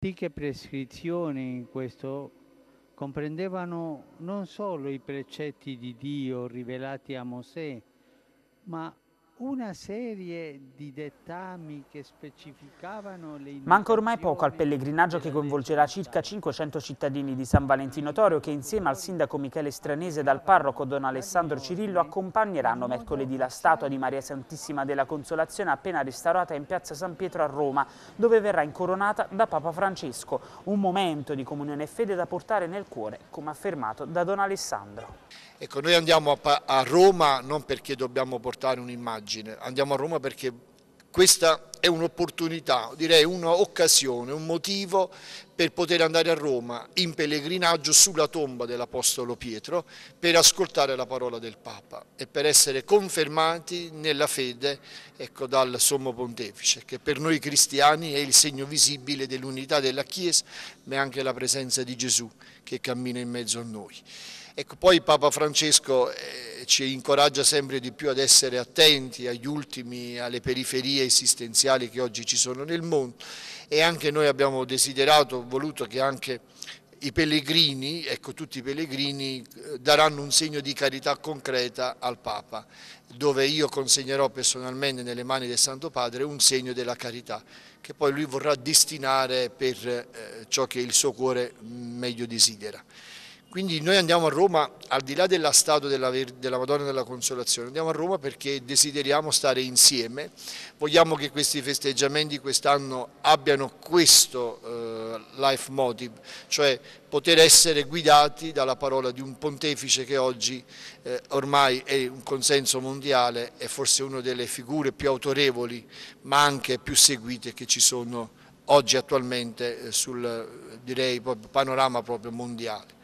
antiche prescrizioni in questo comprendevano non solo i precetti di Dio rivelati a Mosè, ma una serie di dettami che specificavano le Manca ormai poco al pellegrinaggio che coinvolgerà circa 500 cittadini di San Valentino Torio che insieme al sindaco Michele Stranese e dal parroco Don Alessandro Cirillo accompagneranno mercoledì la statua di Maria Santissima della Consolazione appena restaurata in piazza San Pietro a Roma dove verrà incoronata da Papa Francesco. Un momento di comunione e fede da portare nel cuore come affermato da Don Alessandro. Ecco, noi andiamo a, Roma non perché dobbiamo portare un'immagine, andiamo a Roma perché questa è un'opportunità, direi un'occasione, un motivo per poter andare a Roma in pellegrinaggio sulla tomba dell'Apostolo Pietro per ascoltare la parola del Papa e per essere confermati nella fede ecco, dal Sommo Pontefice, che per noi cristiani è il segno visibile dell'unità della Chiesa, ma è anche la presenza di Gesù che cammina in mezzo a noi. Ecco, poi Papa Francesco eh, ci incoraggia sempre di più ad essere attenti agli ultimi, alle periferie esistenziali che oggi ci sono nel mondo e anche noi abbiamo desiderato, voluto che anche i pellegrini, ecco tutti i pellegrini, eh, daranno un segno di carità concreta al Papa, dove io consegnerò personalmente nelle mani del Santo Padre un segno della carità, che poi lui vorrà destinare per eh, ciò che il suo cuore meglio desidera. Quindi noi andiamo a Roma, al di là della statua della, della, Madonna della Consolazione, andiamo a Roma perché desideriamo stare insieme, vogliamo che questi festeggiamenti quest'anno abbiano questo eh, life motive, cioè poter essere guidati dalla parola di un pontefice che oggi eh, ormai è un consenso mondiale, è forse una delle figure più autorevoli ma anche più seguite che ci sono oggi attualmente eh, sul direi, panorama proprio mondiale.